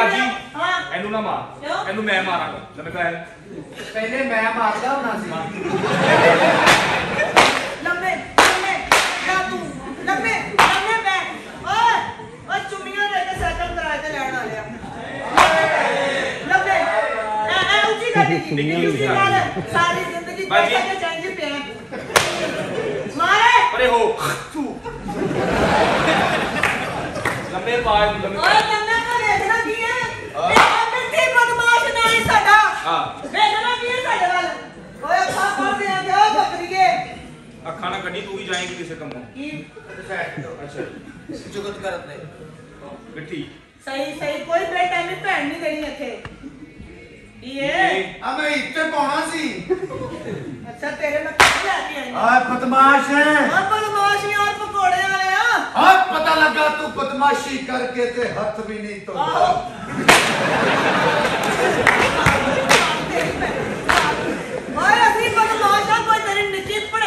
ਬਾਜੀ ਹਾਂ। ਇਹਨੂੰ ਨਾ ਮਾਰ? ਇਹਨੂੰ ਮੈਂ ਮਾਰਾਂਗਾ। ਲੰਮੇ ਪੈ ਪਹਿਲੇ ਮੈਂ ਮਾਰਦਾ ਹੁੰਦਾ ਸੀ। ਲੰਮੇ ਲੰਮੇ ਜਾ ਤੂੰ। ਲੰਮੇ ਲੰਮੇ ਪੈ ਓਏ ਓਏ ਚੁੰਮੀਆਂ ਦੇ ਕੇ ਸਾਈਕਲ ਕਿਰਾਏ ਤੇ ਲੈਣ ਆ ਲਿਆ ਲੰਮੇ। ਐ ਐ ਉੱਚੀ ਕਰ ਦੀ ਡਿੱਗੀ ਉੱਚੀ ਕਰ। ਕਰ ਸਾਰੀ ਜ਼ਿੰਦਗੀ ਬਾਜੀ। ਪੈਸੇ ਦੇ ਚੰਗੇ ਪਿਆ। ਮਾਰੇ। ਪਰੇ ਹੋ। ਇਹਨੂੰ, ਲੰਮੇ ਓਏ ਪਾ ਲੰਮੇ ਹਾਂ ਦੇਖਣਾ ਕੀ ਹੈ ਸਾਡੇ ਵੱਲ ਓਏ ਅੱਖਾਂ ਫੜ ਦੇ ਆ ਬੱਕਰੀਏ ਅੱਖਾਂ ਨਾ ਕੱਢੀ ਤੂੰ ਵੀ ਜਾਏਂਗੀ ਕਿਸੇ ਕੰਮੋਂ ਕੀ ਅੱਛਾ ਜੁਗਤ ਕਰਦੇ ਮਿੱਠੀ ਸਹੀ ਸਹੀ ਕੋਈ ਬੇਟਾ ਨਹੀਂ ਭੈਣ ਨਹੀਂ ਦੇਣੀ ਇੱਥੇ ਇਹ ਆ ਮੈਂ ਇੱਥੇ ਪਾਉਣਾ ਸੀ ਅੱਛਾ ਤੇਰੇ ਮੈਂ ਕੱਟ ਲੈ ਕੇ ਆਈ ਆ ਬਦਮਾਸ਼ ਹੈ ਆ ਬਦਮਾਸ਼ ਯਾਰ ਪਕੌੜੇ ਵਾਲੇ ਆ ਆ ਪਤਾ ਲੱਗਾ ਤੂੰ ਬਦਮਾਸ਼ੀ ਕਰਕੇ ਤੇ ਹੱਥ ਵੀ ਨਹੀਂ ਆਹੋ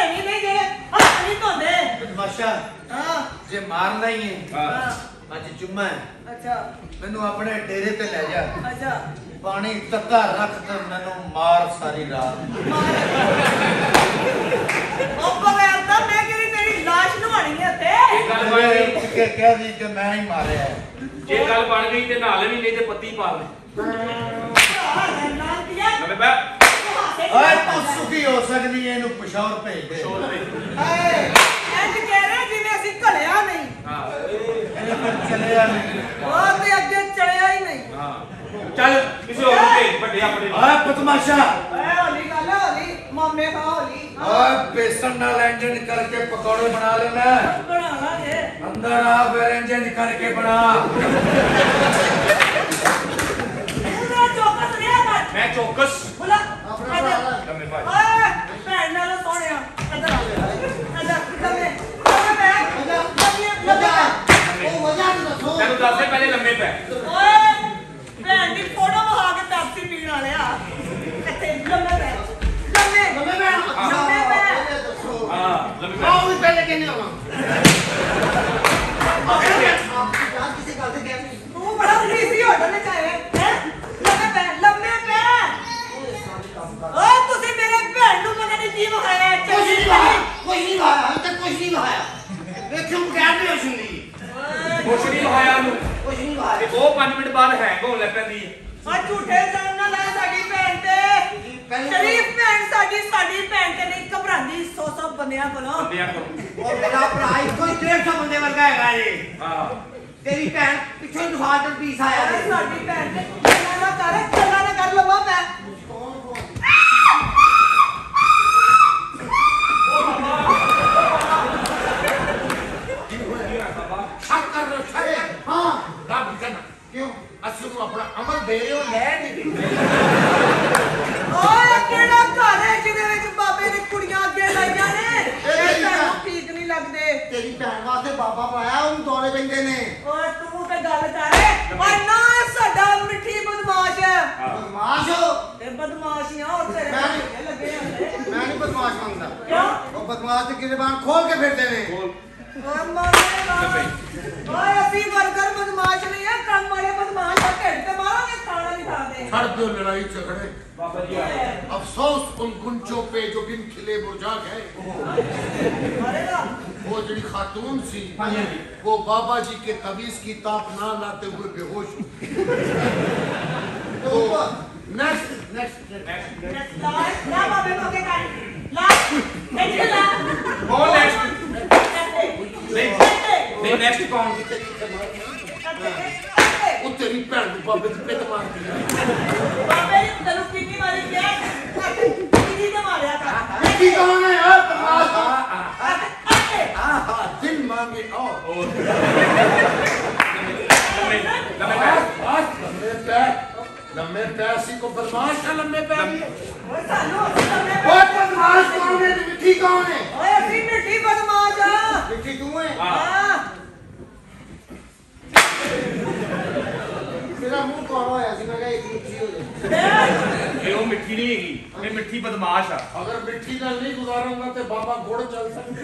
ਨਿੱਕੀ ਪੜੇਗੀ ਨਹੀਂ ਜਿਹੜੇ ਹੱਥ ਨਹੀਂ ਧੋਂਦੇ ਬਦਮਾਸ਼ਾ ਹਾਂ ਜੇ ਮਾਰਨਾ ਹੀ ਹੈ ਹਾਂ ਅੱਜ ਜੁਮਾ ਹੈ ਅੱਛਾ ਮੈਨੂੰ ਆਪਣੇ ਡੇਰੇ ਤੇ ਲੈ ਜਾ ਅੱਛਾ ਪਾਣੀ ਤੱਤਾ ਰੱਖ ਤੇ ਮੈਨੂੰ ਮਾਰ ਸਾਰੀ ਰਾਤ ਉਹ ਬਗੈਰ ਤਾਂ ਮੈਂ ਕਿਹੜੀ ਤੇਰੀ ਲਾਸ਼ ਨਵਾਣੀ ਹੈ ਇਹ ਤੇ ਗੱਲ ਬਣ ਗਈ ਕੇ ਕਹਿ ਦੀ ਕਿ ਮੈਂ ਹੀ ਮਾਰਿਆ। ਜੇ ਗੱਲ ਬਣ ਗਈ ਤੇ ਨਾਲ ਵੀ ਨਹੀਂ ਤੇ ਪੱਤੀ ਪਾ ਲੈ ਲੰਮੇ ਪੈ ਓਏ ਤੂੰ ਸੁਖੀ ਹੋ ਸਕਦੀ ਹੈ ਇਹਨੂੰ ਪਿਸ਼ੌਰ ਭੇਜ ਦੇ ਸ਼ੋਰ ਤੇ ਇੰਜ ਕਹਿ ਰਿਹਾ ਜਿਵੇਂ ਅਸੀਂ ਘਲਿਆ ਨਹੀਂ ਹਾਂ ਇਹਨੇ ਫਿਰ ਚੱਲਿਆ ਨਹੀਂ ਉਹ ਤੇ ਅੱਗੇ ਚੜਿਆ ਹੀ ਨਹੀਂ ਹਾਂ ਚੱਲ ਕਿਸੇ ਹੋਰ ਨੂੰ ਭੇਜ ਵੱਡੇ ਆਪਣੇ ਨੂੰ। ਓਏ ਬਦਮਾਸ਼ਾ ਓਏ ਹੋਲੀ ਗੱਲ ਹੈ, ਹੋਲੀ ਮਾਮੇ ਖਾ ਹੋਲੀ ਓਏ ਬੇਸਨ ਨਾਲ ਇੰਜਨ ਕਰਕੇ ਪਕੌੜੇ ਬਣਾ ਲੈਣਾ ਬਣਾ ਲਾਂਗੇ ਅੰਦਰ ਆ ਫਿਰ ਇੰਜਨ ਕਰਕੇ ਬਣਾ ਇਹਦਾ ਚੌਕਸ ਰਿਹਾ ਕਰ ਮੈਂ ਚੌਕਸ ਬੁਲਾ ਲੰਮੇ ਭਾਈ ਓਏ ਭੈਣ ਨਾਲ ਸੋਹਣਿਆ ਇੱਧਰ ਆ ਇੱਧਰ ਲੰਮੇ ਲੰਮੇ ਪੈ ਲੰਮੇ ਲੰਮੇ ਪੈ। ਉਹ ਵਜ੍ਹਾ ਦੱਸੋ ਤੈਨੂੰ ਦੱਸ ਦੇ ਪਹਿਲੇ ਲੰਮੇ ਪੈ ਓਏ ਭੈਣ ਦੀ ਫੋਟੋ ਵਿਖਾ ਕੇ ਪੈਪਸੀ ਪੀਣ ਵਾਲਿਆ ਇੱਥੇ ਲੰਮੇ ਪੈ ਲੰਮੇ ਲੰਮੇ ਪੈ। ਲੰਮੇ ਪੈ ਹਾਂ ਲੰਮੇ ਪੈ ਆਹ ਵੀ ਪਹਿਲੇ ਕਹਿੰਦੇ ਆਵਾਂ ਤੂੰ ਬੜਾ ਫੀਸੀ ਹੋਟਲ ਵਿੱਚ ਆਇਆ ਕੀ ਵਿਖਾਇਆ ਹੈ, ਕੁਛ ਨਹੀਂ ਲਾਇਆ ਕੁਛ ਨਹੀਂ ਲਾਇਆ ਹਲ ਤੱਕ ਕੁਛ ਨਹੀਂ ਲਾਇਆ ਵੇਖਿਓ ਕਹਿ ਰਹੇ ਹੋ ਸੁਣੀ ਕੁਛ ਨਹੀਂ ਹੋਇਆ ਨੂੰ ਕੁਛ ਨਹੀਂ ਤੇ ਲਾਇਆ ਉਹ 5 ਮਿੰਟ ਬਾਅਦ ਹੈਂਗ ਹੋਣ ਲੱਗ ਪੈਂਦੀ ਹੈ। ਆ ਝੂਠੇ ਇਲਜ਼ਾਮ ਨਾ ਲਾ ਸਾਡੀ ਭੈਣ ਤੇ। ਸ਼ਰੀਫ ਭੈਣ ਸਾਡੀ ਸਾਡੀ ਭੈਣ ਤੇ ਨਹੀਂ ਘਬਰਾਉਂਦੀ ਸੌ ਸੌ ਬੰਦਿਆਂ ਕੋਲੋਂ। ਬੰਦਿਆਂ ਕੋਲ। ਉਹ ਮੇਰਾ ਭਰਾ ਇੱਕੋ ਹੀ 150 ਬੰਦੇ ਵਰਗਾ ਹੈਗਾ ਜੀ ਹਾਂ। ਤੇਰੀ ਭੈਣ ਪਿੱਛੋਂ ਦੁਕਾਨ ਪੀਸ ਆਇਆ ਜੀ ਸਾਡੀ ਭੈਣ ਤੇ ਗੱਲਾਂ ਨਾ ਕਰ ਗੱਲਾਂ ਨਾ ਕਰ ਲੰਮਾ ਪੈ। बदमाश की जबान खोल के फिर दे। लड़ाई झगड़े। अफसोस उन पे जो बिन खिले वो जड़ी खातून सी वो बाबा जी के तबीज की ताप ना लाते हुए बेहोश। तो next next next next last last last ਨਹੀਂ ਨੈਕਸਟ ਕੌਣ ਉਹ ਤੇਰੀ ਭੈਣ ਨੂੰ ਬਾਬੇ ਦੀ ਪਿੱਤ ਮਾਰਦੀ ਹੈ ਬਾਬੇ ਨੇ ਤੈਨੂੰ ਕਿੰਨੀ ਵਾਰੀ ਕਿਹਾ ਕਿੰਨੀ ਤੇ ਮਾਰਿਆ ਕਰ ਕੀ ਕੌਣ ਹੈ ਆ ਤਮਾਸ਼ ਅੱਗੇ ਆਹਾ ਦਿਲ ਮਾਂਗੇ आओ ਲੰਮੇ ਲੰਮੇ ਪੈ लंबे पैर लंबे पैर सी को बदमाश है लंबे पैर ਓਏ ਸਾਨੂੰ ਅਸੀਂ ਕਰਨੇ ओए बदमाश कौन है मिठी कौन है ਓਏ ਅਸੀਂ ਮਿੱਠੀ ਬਦਮਾਸ਼ ਆ ਮਿੱਠੀ ਤੂੰ ਹੈ ਹਾਂ ਹਾਂ ਮੇਰਾ ਮੂੰਹ ਕਾਲਾ ਹੋਇਆ ਸੀ ਮੈਂ ਕਿਹਾ ਇੱਕ ਮਿੱਠੀ ਹੋ ਜਾਏ ਇਹ ਉਹ ਮਿੱਠੀ ਨਹੀਂ ਹੈਗੀ ਇਹ ਮਿੱਠੀ ਬਦਮਾਸ਼ ਆ ਅਗਰ ਮਿੱਠੀ ਨਾਲ ਨਹੀਂ ਗੁਜ਼ਾਰਾਂਗਾ ਤੇ ਬਾਬਾ ਗੁੜ ਚੱਲ ਸਕਦਾ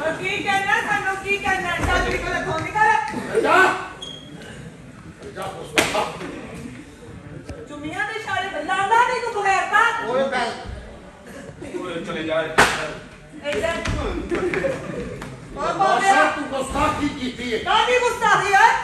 ਉਹ ਕੀ ਕਰਨਾ ਸਾਨੂੰ ਕੀ ਕਰਨਾ ਚੱਲ ਵੀ ਕੋਲ ਫੋਨ ਕਰ ਜਾ ਜਾ ਪੁੱਛਦਾ ਚੁੰਮੀਆਂ ਦੇ ਛਾਲੇ ਬੱਲਾਂਦਾ ਨਹੀਂ ਤੂੰ ਬਗੈਰ ਤਾਂ ਓਏ ਬੈ ਓਏ ਚਲੇ ਜਾ ਇੱਧਰ ਉਹ ਬਾਸ਼ਾ ਬਾਬਿਆ ਤੂੰ ਗੁਸਤਾਖੀ ਕੀਤੀ ਹੈ ਕਾਦੀ ਗੁਸਤਾਖੀ ਹੈ ਤੂੰ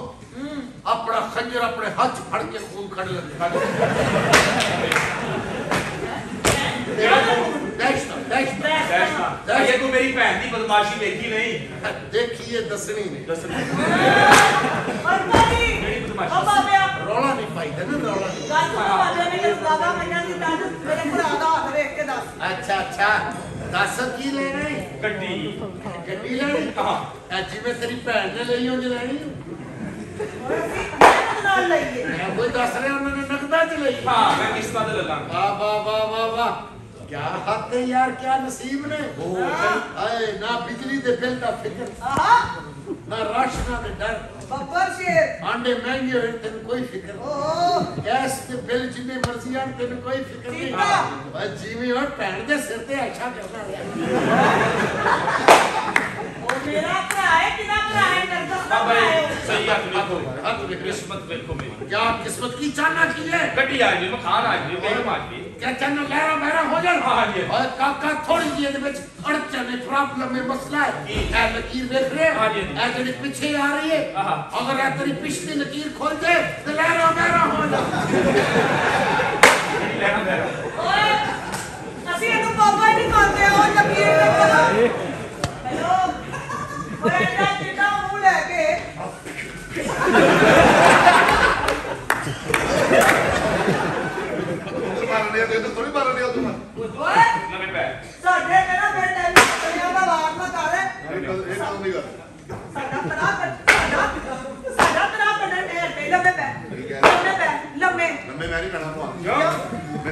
ਮੇਰਾ ਆਪਣੇ ਹੱਥ ਫੜ ਕੇ ਖੂਨ ਕੱਢ ਲੈਂਦੇ ਦੈਸ਼ਤਾ ਦੈਸ਼ਤਾ ਇਹ ਤੂੰ ਮੇਰੀ ਭੈਣ ਦੀ ਬਦਮਾਸ਼ੀ ਦੇਖੀ ਨਹੀਂ। ਦੇਖੀ ਇਹ ਦੱਸਣੀ ਨਹੀਂ। ਦੱਸਣੀ ਪਰਦਾ ਨਹੀਂ ਮੇਰੀ ਬਦਮਾਸ਼ੀ ਬਾਬਾ ਪਿਆ। ਰੌਲਾ ਨਹੀਂ ਪਾਈਦਾ ਨਾ ਰੌਲਾ ਨਹੀਂ। ਗੱਲ ਸੁਣ ਬਾਬੇ ਨੇ ਮੇਰੇ ਦਾਦਾ ਮੰਨਿਆ ਸੀ ਤਾਂ ਮੇਰੇ ਭਰਾ ਦਾ ਹੱਥ ਵੇਖ ਕੇ ਦੱਸ। ਅੱਛਾ ਅੱਛਾ। ਦੱਸ ਕੀ ਲੈਣਾ ਹੈ ਗੱਡੀ। ਗੱਡੀ ਲੈਣੀ? ਹਾਂ। ਜਿਵੇਂ ਤੇਰੀ ਭੈਣ ਨੇ ਲਈ ਉਹ ਲੈਣੀ ਹੈ ਨਾਲ ਲਈਏ ਮੈਂ ਕੋਈ ਦੱਸ ਰਿਹਾ ਉਹਨਾਂ ਨੇ ਨਕਦਾਂ ਚ ਲਈ ਹਾਂ ਮੈਂ ਕਿਸ਼ਤਾਂ ਤੇ ਲੱਗਾ ਵਾਹ ਵਾਹ ਵਾਹ ਵਾਹ ਵਾਹ क्या बात है? यार क्या नसीब ने आए? ना बिजली दे बिल का फ़िक्र ना रश ना दे डर बब्बर शेर आंडे महँगे होए तेन कोई फ़िक्र गैस दे बिल जिन्ने मर्ज़ी आन तेन कोई फ़िक्र नहीं बस जीवे और पैर दे सिर ते अच्छा करना है ओ मेरा भरा है किदा भरा है ਕਰਦਾ ਬਾਬਾ ਭਰਾ ਹੈ ਜੀ ਉਹ। ਸਹੀ ਹੱਥ ਵੇਖੋ हद देखो ਕਿਸਮਤ ਵੇਖੋ ਮੇਰੀ क्या किस्मत की चाहना की है ਗੱਡੀ ਆ ਗਈ ਮਖਾਨ ਆ ਗਈ ਮੇਰੇ ਮਾਰ ਗਈ क्या चाहना लहरा बहरा हो जाए हाँ जी। और काका थोड़ी जी ਇਹਦੇ ਵਿੱਚ ਅੜਚਨ ਹੈ ਪ੍ਰੋਬਲਮ ਹੈ ਮਸਲਾ ਹੈ ਕੀ? ਇਹ ਲਕੀਰ ਦੇਖ ਰਹੇ हाँ जी। ਇਹ ਜਿਹੜੀ ਪਿੱਛੇ ਆ ਰਹੀ ਹੈ ਆਹਾ। ਅਗਰ ਇਹ ਤੇਰੀ ਪਿਛਲੀ ਲਕੀਰ ਖੋਲ ਦੇ ਤੇ ਲਹਿਰਾ ਬਹਿਰਾ ਹੋ ਜਾ ਗੱਡੀ ਲੈਣਾ ਮੇਰਾ ਓਏ ਅਸੀਂ ਇਹਨੂੰ ਬਾਬਾ ਹੀ ਨਹੀਂ ਮੰਨਦੇ ਉਹ ਲਕੀਰ ਦੇ ਪਤਾ ਹੈਲੋ ਓਏ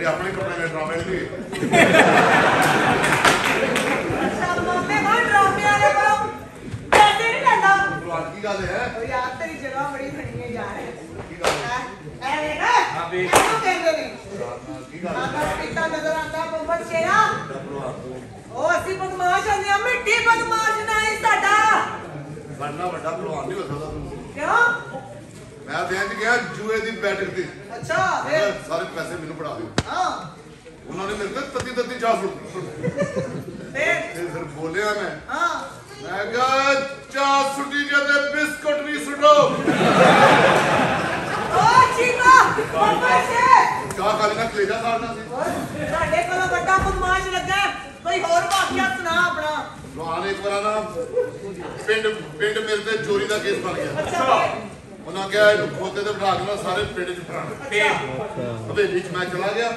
ਆਪਣੇ ਕੱਪੜੇ ਨੇ ਡਰਾਮੇ ਨਹੀਂ ਕੀ ਗੱਲ ਹੈ ਓ ਯਾਰ ਤੇਰੀ ਜਗ੍ਹਾ ਬੜੀ ਖਣੀ ਹੈ ਯਾਰ ਕੀ ਗੱਲ ਐ ਵੇਖ ਹਾਂ ਵੇਖ। ਇਹਨੂੰ ਕਹਿੰਦੇ ਨੇ ਕੀ ਗੱਲ ਆਗਾ ਪਿੱਤਾ ਨਜ਼ਰ ਆਂਦਾ ਬੰਬਰ ਸ਼ੇਰਾ ਉਹ ਅਸੀਂ ਬਦਮਾਸ਼ ਹੁੰਦੇ ਆ ਮਿੱਟੀ ਬਦਮਾਸ਼ ਨਹੀਂ ਸਾਡਾ ਸਾਡਾ ਵੱਡਾ ਭਲਵਾਨ ਨਹੀਂ ਹੋ ਸਕਦਾ ਤੂੰ ਕਿਉਂ ਮੈਂ ਤੇ ਇੰਜ ਗਿਆ ਜੂਏ ਦੀ ਬੈਟਿੰਗ ਤੇ ਅੱਛਾ ਮੈਂ ਵੇ ਕਿਹਾ ਸਾਰੇ ਪੈਸੇ ਮੈਨੂੰ ਫੜਾ ਦਿਓ ਹਾਂ ਉਹਨਾਂ ਨੇ ਮੇਰੇ ਤੇ ਤੱਤੀ ਤੱਤੀ ਚਾਹ ਸੁੱਟੀ ਵੇ ਤੇ ਫਿਰ ਬੋਲਿਆ ਮੈਂ ਹਾਂ ਮੈਂ ਕਿਹਾ ਚਾਹ ਸੁੱਟੀ ਜੇ ਤੇ ਬਿਸਕੁਟ ਵੀ ਸੁੱਟੋ। ਓ ਚੀਤਾ ਬੰਬਰ ਸ਼ੇਰ ਚਾਹ ਖਾਲੀ ਨਾ ਕਲੇਜਾ ਸਾੜਨਾ ਸੀ? ਓਏ, ਸਾਡੇ ਕੋਲੋਂ ਵੱਡਾ ਬਦਮਾਸ਼ ਲੱਗਾ। ਕੋਈ ਹੋਰ ਵਾਕਿਆ ਸੁਣਾ ਆਪਣਾ। ਭਲਵਾਨ ਇੱਕ ਵਾਰ ਨਾ ਪਿੰਡ ਪਿੰਡ ਮੇਰੇ ਤੇ ਚੋਰੀ ਦਾ ਕੇਸ ਬਣ ਗਿਆ। ਅੱਛਾ। ਉਹਨਾਂ ਕਿਹਾ ਇਹਨੂੰ ਖੋਤੇ ਤੇ ਬਿਠਾ ਕੇ ਨਾ ਸਾਰੇ ਪਿੰਡ 'ਚ ਫੜਾਣਾ ਤੇ ਹਵੇਲੀ 'ਚ ਮੈਂ ਚਲਾ ਗਿਆ।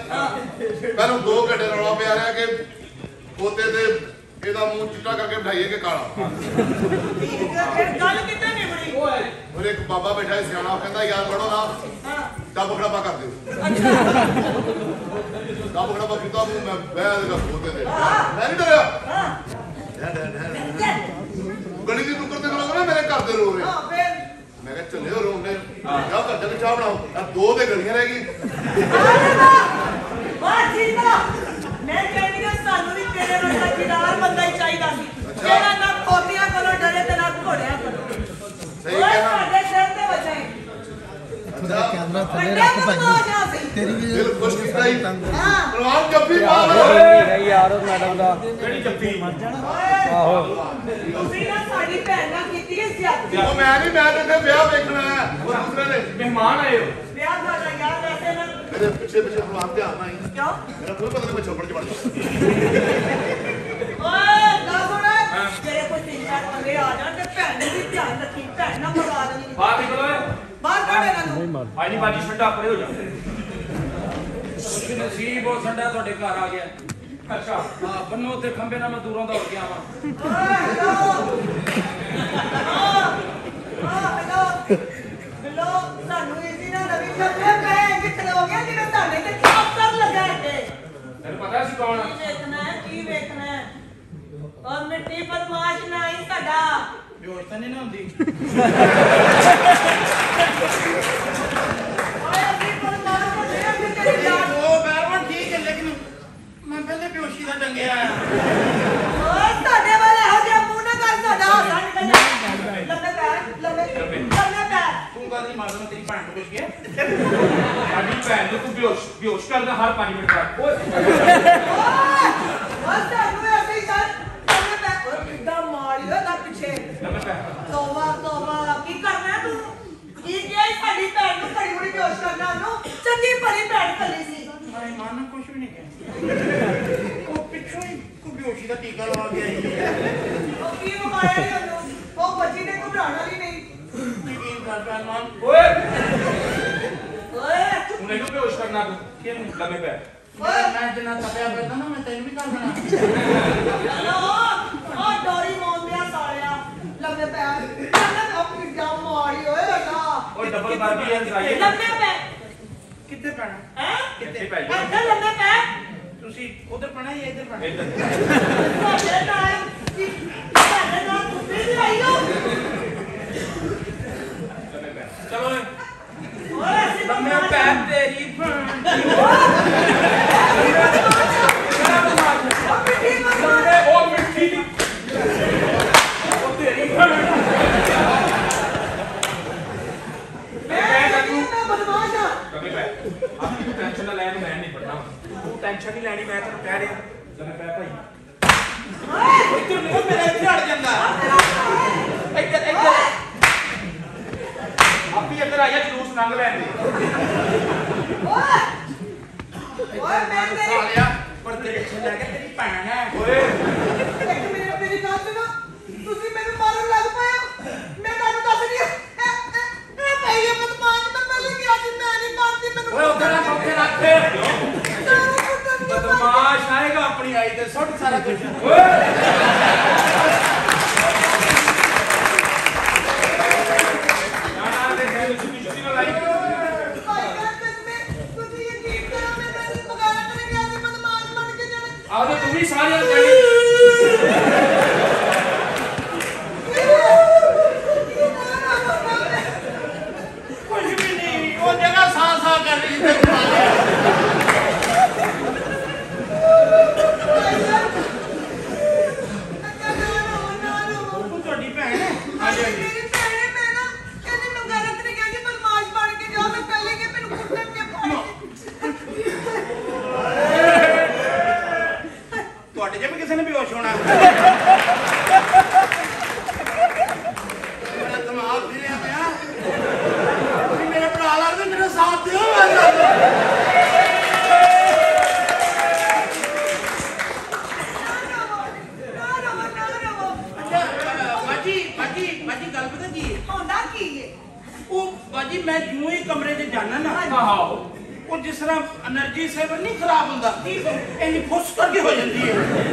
ਪਹਿਲਾਂ 2 ਘੰਟੇ ਰੌਲਾ ਪਿਆ ਰਿਹਾ ਕਿ ਖੋਤੇ ਤੇ ਇਹਦਾ ਮੂੰਹ ਚਿੱਟਾ ਕਰਕੇ ਬਿਠਾਈਏ ਕਿ ਕਾਲਾ ਠੀਕ ਹੈ, ਫਿਰ ਗੱਲ ਕਿੱਥੇ ਨਿਬੜੀ ਔਰ ਇੱਕ ਬਾਬਾ ਬੈਠਾ ਸੀ ਸਿਆਣਾ ਉਹ ਕਹਿੰਦਾ ਯਾਰ ਬੜੋ ਨਾ ਹਾਂ ਡੱਬ ਖੜਾਪਾ ਕਰ ਦਿਓ ਅੱਛਾ ਡੱਬ ਖੜਾਪਾ ਕੀਤਾ ਮੂੰਹ ਮੈਂ ਬਹਿ ਦੇ ਖੋਤੇ ਤੇ ਮੈਂ ਨਹੀਂ ਡਰਿਆ ਹਾਂ ਡਰ ਡਰ ਡਰ ਗਲੀ ਦੀ ਨੁੱਕਰ ਤੇ ਖਲੋਗਾ ਨਾ ਮੇਰੇ ਘਰ ਦੇ ਰੋ ਰਹੇ ਹਾਂ ਫਿਰ ਮੈਂ ਕਿਹਾ ਚੱਲਿਓ ਰੋਂਦੇ ਜਾ ਘਰ ਜਾ ਕੇ ਚਾਹ ਬਣਾਓ ਆ ਦੋ ਦੇ ਗਲੀਆਂ ਰਹਿ ਗਈ ਵਾਹ ਚੀਤਾ ਮੈਂ ਕਹਿੰਦੀ ਹਾਂ ਸਾਨੂੰ ਵੀ ਤੇਰੇ ਵਰਗਾ ਜਿਦਾਰ ਬੰਦਾ ਹੀ ਚਾਹੀਦਾ ਸੀ। ਜਿਹੜਾ ਨਾ ਖੋਤੀਆਂ ਕੋਲੋਂ ਡਰੇ ਤੇ ਨਾ ਘੋੜਿਆਂ ਕੋਲੋਂ ਸਹੀ ਕਹਿਣਾ ਸਾਡੇ ਸਿਰ ਤੇ ਵਜਾਏ ਅੱਛਾ। ਵੱਡੇ ਬਦਮਾਸ਼ ਆ ਸੀ। ਦਿਲ ਖੁਸ਼ ਕੀਤਾ ਹੀ। ਹਾਂ। ਪ੍ਰਵਾਨ ਜੱਫੀ ਪਾ ਲਓ। ਨਹੀਂ ਯਾਰ ਉਹ ਮੈਡਮ ਦਾ। ਕਿਹੜੀ ਜੱਫੀ? ਓਏ ਆਹੋ। ਤੁਸੀਂ ਨਾ ਸਾਡੀ ਭੈਣ ਨਾਲ ਕੀਤੀ ਹੈ ਜ਼ਿਆਦਤੀ ਉਹ ਮੈਂ ਨਹੀਂ ਮੈਂ ਤੇ ਵਿਆਹ ਵੇਖਣਾ ਹੈ। ਉਹ ਦੂਸਰੇ ਨੇ ਮਹਿਮਾਨ ਆਏ ਹੋ। ਵੈਸੇ ਨਾ ਮੇਰੇ ਪਿੱਛੇ ਪਿੱਛੇ ਪ੍ਰਵਾਨ ਧਿਆਨ ਨਾਲ ਆਈ ਕਿਉਂ ਮੇਰਾ ਕੋਈ ਪਤਾ ਨਹੀਂ ਮੈਂ ਛੋਪੜ ਚ ਵੜ ਗਿਆ ਓਏ ਨਾ ਸੁਣ ਤੇਰੇ ਕੋਈ ਤਿੰਨ ਚਾਰ ਮਲੇ ਆ ਜਾਣ ਤੇ ਭੈਣ ਨੂੰ ਵੀ ਧਿਆਨ ਰੱਖੀ ਭੈਣ ਨਾ ਮਗਾ ਦੇਣੀ ਬਾਹਰ ਨਿਕਲੋ ਓਏ ਬਾਹਰ ਕੱਢ ਇਹਨਾਂ ਨੂੰ ਭਾਈ ਨਹੀਂ ਬਾਜੀ ਠੰਡਾ ਪਰੇ ਹੋ ਜਾ ਕੁਛ ਨਸੀਬ ਹੋ ਸੰਡਾ ਤੁਹਾਡੇ ਘਰ ਆ ਗਿਆ ਅੱਛਾ ਹਾਂ ਬੰਨੋ ਤੇ ਖੰਬੇ ਨਾਲ ਮੈਂ ਦੂਰੋਂ ਦੌੜ ਕੇ ਆਵਾਂ ਓਏ ਹੈਲੋ ਆ ਹੈਲੋ ਹੈਲੋ ਸਾਨੂੰ ਇਸੀ ਨਾਲ ਨਵੀਂ ਚੱਲੇ ਪਏ ਕਿੱਥੇ ਹੋ ਗਿਆ ਜਿਹੜਾ ਤੁਹਾਡੇ ਤੇ ਅਫਸਰ ਲੱਗਾ ਇੱਥੇ ਤੈਨੂੰ ਪਤਾ ਸੀ ਕੌਣ? ਕੀ ਵੇਖਣਾ ਹੈ ਕੀ ਵੇਖਣਾ ਹੈ? ਔਰ ਮਿੱਟੀ ਬਦਮਾਸ਼ ਨਹੀਂ ਸਾਡਾ। ਬੇਹੋਸ਼ ਤਾਂ ਨਹੀਂ ਨਾ ਹੁੰਦੀ ਓਏ ਅਸੀਂ ਬਦਮਾਸ਼ ਹੁੰਦੇ ਆ ਫਿਰ ਤੇਰੀ ਉਹ ਬੈਰਵਨ ਠੀਕ ਹੈ ਲੇਕਿਨ ਮੈਂ ਪਹਿਲੇ ਬੇਹੋਸ਼ੀ ਦਾ ਡੰਗਿਆ ਆ ਓਏ ਤੁਹਾਡੇ ਵਾਲੇ ਇਹੋ ਜਿਹਾ ਮੂੰਹ ਨਾ ਕਰ ਸਾਡਾ ਹਾਸਾ ਨਿਕਲ ਜਾ ਲੰਮੇ ਪੈਰ ਲੰਮੇ ਲੰਮੇ ਪੈਰ ਤੂੰ ਨਹੀਂ ਮਾਰਦਾ ਮੈਂ ਤੇਰੀ ਭੈਣ ਤੋਂ ਪੁੱਛ ਗਿਆ ਸਾਡੀ ਭੈਣ ਨੂੰ ਤੂੰ ਬੇਹੋਸ਼ ਬੇਹੋਸ਼ ਕਰਦਾ ਹਰ 5 ਮਿੰਟ ਬਾਅਦ। ਓਏ ਓਏ ਤੁਹਾਨੂੰ ਐਸੇ ਹੀ ਕਰ ਲੰਮੇ ਪੈਰ ਓਏ ਕਿੱਦਾਂ ਮਾਰੀ ਓਏ ਨਾ ਪਿੱਛੇ। ਤੋਬਾ ਤੋਬਾ ਕੀ ਕਰਨਾ ਤੂੰ? ਕੀ ਕਿਹਾ ਸਾਡੀ ਭੈਣ ਨੂੰ ਘੜੀ ਮੁੜੀ ਬੇਹੋਸ਼ ਕਰਨਾ ਉਹਨੂੰ? ਚੰਗੀ ਭਲੀ ਭੈਣ ਕੱਲੀ ਸੀ। ਮੈਂ ਮਾਂ ਨੇ ਕੁਝ ਵੀ ਨਹੀਂ ਕਿਹਾ। ਉਹ ਪਿੱਛੋਂ ਹੀ ਕੋਈ ਬੇਹੋਸ਼ੀ ਦਾ ਟੀਕਾ ਲਵਾ ਕੇ ਆਈ। ਹੈ ਉਹ ਕੀ ਮਮਾਇਆ ਈ ਉਹਨੂੰ? ਉਹ ਬੱਚੀ ਨੇ ਘਬਰਾਣਾ ਵੀ ਨਹੀਂ ਯਕੀਨ ਕਰ ਭੈਣ ਮਾਂ ਓਏ ਓਏ ਤੂੰ ਇਹਨੂੰ ਬੇਹੋਸ਼ ਕਰਨਾ ਤੂੰ ਕਿਹਨੂੰ ਲੰਮੇ ਪੈ ਓਏ ਮੈਂ ਜਿੰਨਾ ਤਪਿਆ ਫਿਰਦਾ ਨਾ ਮੈਂ ਤੈਨੂੰ ਵੀ ਕਰ ਦੇਣਾ ਹਲੋ ਆ ਡੋਰੀ ਮੋਂਦਿਆ ਸਾਲਿਆ ਲੰਮੇ ਪੈਰ ਲੰਮੇ ਆਪਣੀ ਜਾਮ ਮਾਰੀ ਓਏ ਅੱਲਾ ਓਏ ਡਬਲ ਬਾਰਬੀ ਐਂਸ ਆਈ ਲੰਮੇ ਪੈ ਕਿੱਥੇ ਪੈਣਾ ਹੈ ਕਿੱਥੇ ਪੈ ਇੱਥੇ ਲੰਮੇ ਪੈ ਤੁਸੀਂ ਉਧਰ ਪੈਣਾ ਜਾਂ ਇੱਧਰ ਪੈਣਾ ਇੱਧਰ ਤੁਹਾਡੇ ਨਾਲ ਕੀ ਤੁਹਾਡੇ ਨਾਲ ਕੁੱਤੇ ਵੀ ਆਈ ਹੋ ਐਨਰਜੀ ਸੇਵਰ ਨਹੀਂ ਖਰਾਬ ਹੁੰਦਾ ਇਹ ਫੁੱਸ ਕਰਕੇ ਹੋ ਜਾਂਦੀ ਹੈ